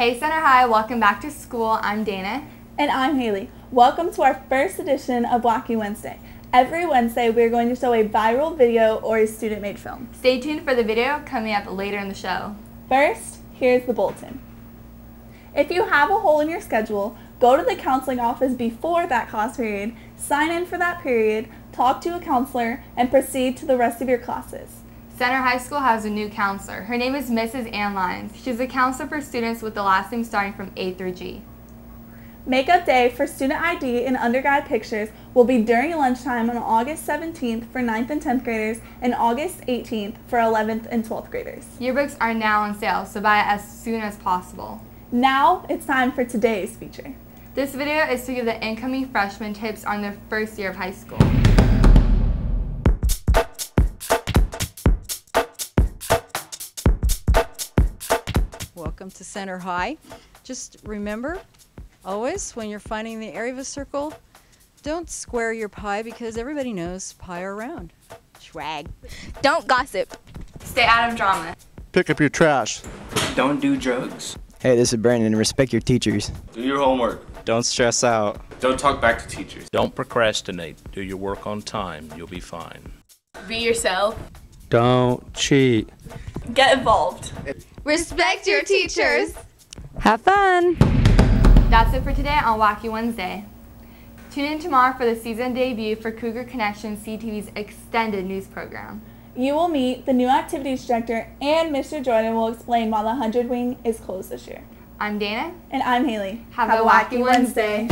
Hey Center High, welcome back to school. I'm Dana. And I'm Haley. Welcome to our first edition of Wacky Wednesday. Every Wednesday, we're going to show a viral video or a student made film. Stay tuned for the video coming up later in the show. First, here's the bulletin. If you have a hole in your schedule, go to the counseling office before that class period, sign in for that period, talk to a counselor, and proceed to the rest of your classes. Center High School has a new counselor. Her name is Mrs. Ann Lyons. She's a counselor for students with the last name starting from A through G. Makeup Day for student ID and undergrad pictures will be during lunchtime on August 17th for 9th and 10th graders and August 18th for 11th and 12th graders. Yearbooks are now on sale, so buy it as soon as possible. Now it's time for today's feature. This video is to give the incoming freshmen tips on their first year of high school. Welcome to Center High. Just remember, always when you're finding the area of a circle, don't square your pie because everybody knows pie are round. Swag. Don't gossip. Stay out of drama. Pick up your trash. Don't do drugs. Hey, this is Brandon. Respect your teachers. Do your homework. Don't stress out. Don't talk back to teachers. Don't procrastinate. Do your work on time. You'll be fine. Be yourself. Don't cheat. Get involved. Respect your teachers. Have fun. That's it for today on Wacky Wednesday. Tune in tomorrow for the season debut for Cougar Connection CTV's extended news program. You will meet the new activities director and Mr. Jordan will explain why the 100 wing is closed this year. I'm Dana. And I'm Haley. Have a wacky Wednesday.